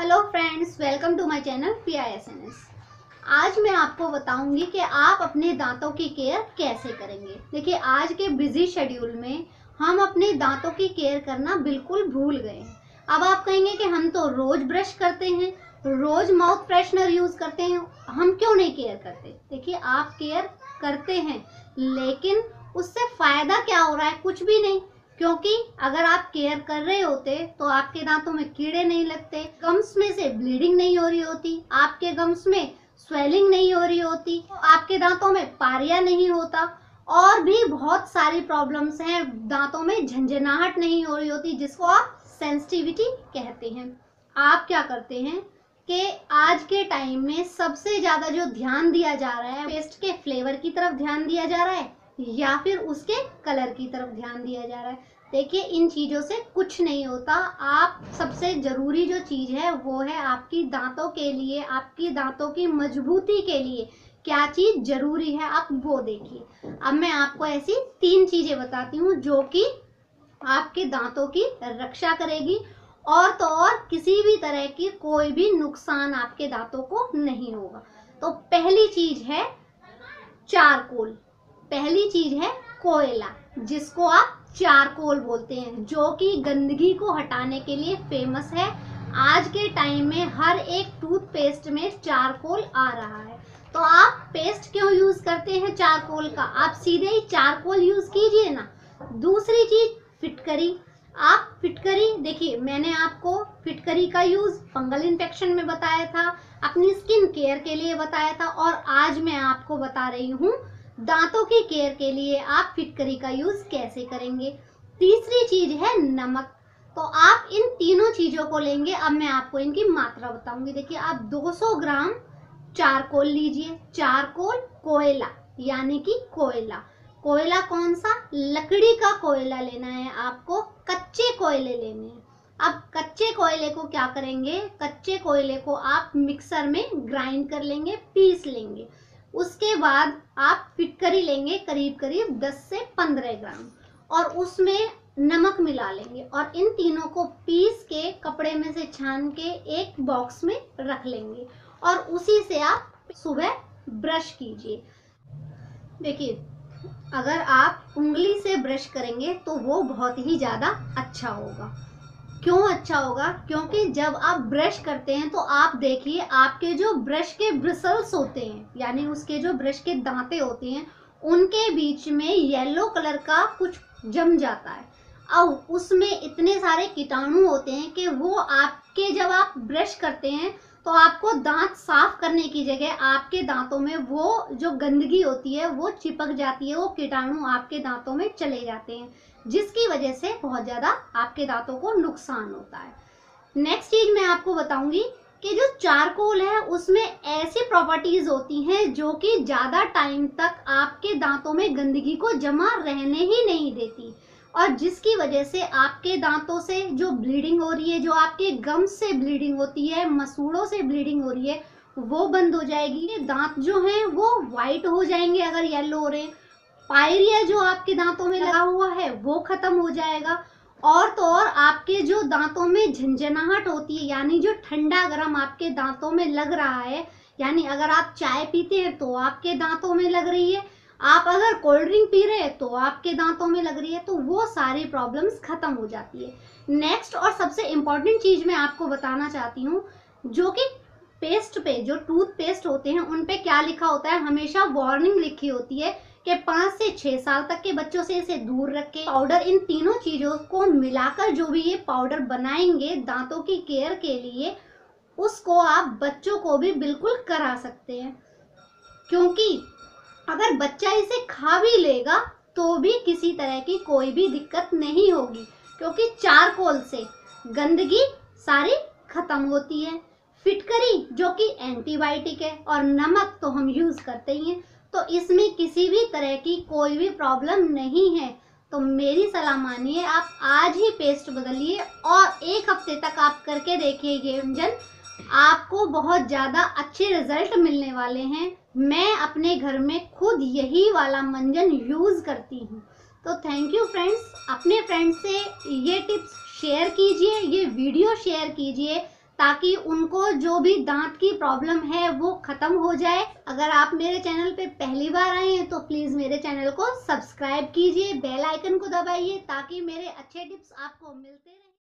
Hello friends welcome to my channel P I S N S आज मैं आपको बताऊँगी कि आप अपने दांतों की केयर कैसे करेंगे। देखिए, आज के बिज़ी शेड्यूल में हम अपने दांतों की केयर करना बिल्कुल भूल गए। अब आप कहेंगे कि हम तो रोज ब्रश करते हैं, रोज माउथ फ्रेशनर यूज़ करते हैं, हम क्यों नहीं केयर करते? देखिए, आप केयर करते हैं, लेकिन उससे फ़ायदा क्या हो रहा है कुछ भी नहीं। क्योंकि अगर आप केयर कर रहे होते तो आपके दांतों में कीड़े नहीं लगते, गम्स में से ब्लीडिंग नहीं हो रही होती, आपके गम्स में स्वेलिंग नहीं हो रही होती, आपके दांतों में पारिया नहीं होता, और भी बहुत सारी प्रॉब्लम्स हैं, दांतों में झंझनाहट नहीं हो रही होती, जिसको आप सेंसिटिविटी कहते हैं। आप क्या करते हैं कि आज के टाइम में सबसे ज़्यादा जो ध्यान दिया जा रहा है, पेस्ट के फ्लेवर की तरफ़ ध्यान दिया जा रहा है या फिर उसके कलर की तरफ़ ध्यान दिया जा रहा है। देखिए, इन चीज़ों से कुछ नहीं होता। आप सबसे ज़रूरी जो चीज़ है, वो है आपकी दांतों के लिए, आपकी दांतों की मजबूती के लिए क्या चीज़ ज़रूरी है, आप वो देखिए। अब मैं आपको ऐसी तीन चीज़ें बताती हूँ जो कि आपके दांतों की रक्षा करेगी और तो और किसी भी तरह की कोई भी नुकसान आपके दांतों को नहीं होगा। तो पहली चीज़ है चारकोल। पहली चीज़ है कोयला, जिसको आप चारकोल बोलते हैं, जो कि गंदगी को हटाने के लिए फ़ेमस है। आज के टाइम में हर एक टूथपेस्ट में चारकोल आ रहा है। तो आप पेस्ट क्यों यूज़ करते हैं चारकोल का? आप सीधे ही चारकोल यूज़ कीजिए ना। दूसरी चीज़, फिटकरी। आप फिटकरी, देखिए, मैंने आपको फिटकरी का यूज़ फंगल इन्फेक्शन में बताया था, अपनी स्किन केयर के लिए बताया था, और आज मैं आपको बता रही हूँ दांतों की केयर के लिए आप फिटकरी का यूज़ कैसे करेंगे? तीसरी चीज़ है नमक। तो आप इन तीनों चीज़ों को लेंगे। अब मैं आपको इनकी मात्रा बताऊँगी। देखिए, आप 200 ग्राम चारकोल लीजिए। चारकोल कोयला, यानी कि कोयला। कोयला कौन सा? लकड़ी का कोयला लेना है आपको। कच्चे कोयले लेने हैं। अब कच्चे कोयले को क्या करेंगे? कच्चे कोयले को आप मिक्सर में ग्राइंड कर लेंगे, पीस लेंगे। उसके बाद आप फिटकरी लेंगे करीब करीब 10 से 15 ग्राम और उसमें नमक मिला लेंगे और इन तीनों को पीस के कपड़े में से छान के एक बॉक्स में रख लेंगे और उसी से आप सुबह ब्रश कीजिए। देखिए, अगर आप उंगली से ब्रश करेंगे तो वो बहुत ही ज़्यादा अच्छा होगा। क्यों अच्छा होगा? क्योंकि जब आप ब्रश करते हैं तो आप देखिए, आपके जो ब्रश के ब्रिसल्स होते हैं, यानी उसके जो ब्रश के दांते होते हैं, उनके बीच में येलो कलर का कुछ जम जाता है। और उसमें इतने सारे कीटाणु होते हैं कि वो आपके जब आप ब्रश करते हैं तो आपको दांत साफ़ करने की जगह आपके दांतों में वो जो गंदगी होती है, वो चिपक जाती है, वो कीटाणु आपके दांतों में चले जाते हैं, जिसकी वजह से बहुत ज़्यादा आपके दांतों को नुकसान होता है। नेक्स्ट चीज़ मैं आपको बताऊँगी कि जो चारकोल है, उसमें ऐसी प्रॉपर्टीज़ होती हैं जो कि ज़्यादा टाइम तक आपके दांतों में गंदगी को जमा रहने ही नहीं देती। और जिसकी वजह से आपके दांतों से जो ब्लीडिंग हो रही है, जो आपके गम से ब्लीडिंग होती है, मसूड़ों से ब्लीडिंग हो रही है, वो बंद हो जाएगी। दांत जो हैं, वो वाइट हो जाएँगे अगर येलो हो रहे पायरिया जो आपके दांतों में लगा हुआ है, वो खत्म हो जाएगा। और तो और आपके जो दांतों में झंझनाहट होती है, यानी जो ठंडा गर्म आपके दांतों में लग रहा है, यानी अगर आप चाय पीते हैं तो आपके दांतों में लग रही है आप अगर कोल्ड ड्रिंक पी रहे हैं तो आपके दांतों में लग रही है तो वो सारी प्रॉब्लम्स खत्म हो जाती है। नेक्स्ट और सबसे इंपॉर्टेंट चीज़ मैं आपको बताना चाहती हूँ, जो कि पेस्ट पे, जो टूथ पेस्ट होते हैं, उन पे क्या लिखा होता है? हमेशा वार्निंग लिखी होती है कि पाँच से छह साल तक के बच्चों से इसे दूर रखें। पाउडर इन तीनों चीज़ों को मिलाकर जो भी ये पाउडर बनाएँगे दांतों की केयर के लिए, उसको आप बच्चों को भी बिल्कुल करा सकते हैं। क्योंकि अगर बच्चा इसे खा भी लेगा तो भी किसी तरह की कोई भी दिक्कत नहीं होगी, क्योंकि चारकोल से गंदगी सारी खत्म होती है। फिटकरी, जो कि एंटीबायोटिक है और नमक तो हम यूज़ करते ही हैं तो इसमें किसी भी तरह की कोई भी प्रॉब्लम नहीं है। तो मेरी सलाह मानिए, आप आज ही पेस्ट बदलिए और एक हफ़्ते तक आप करके देखिए ये व्यंजन। आपको बहुत ज़्यादा अच्छे रिज़ल्ट मिलने वाले हैं। मैं अपने घर में खुद यही वाला मंजन यूज़ करती हूँ। तो थैंक यू फ्रेंड्स अपने फ्रेंड्स से ये टिप्स शेयर कीजिए, ये वीडियो शेयर कीजिए, ताकि उनको जो भी दांत की प्रॉब्लम है वो खत्म हो जाए। अगर आप मेरे चैनल पे पहली बार आए हैं तो प्लीज़ मेरे चैनल को सब्सक्राइब कीजिए बेल आइकन को दबाइए, ताकि मेरे अच्छे टिप्स आपको मिलते